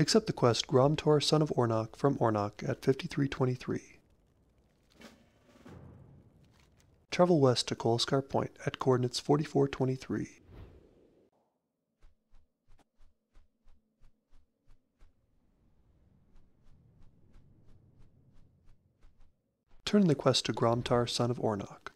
Accept the quest Grom'tor, son of Oronok, from Oronok at 5323. Travel west to Coilskar Point at coordinates 4423. Turn the quest to Grom'tor, son of Oronok.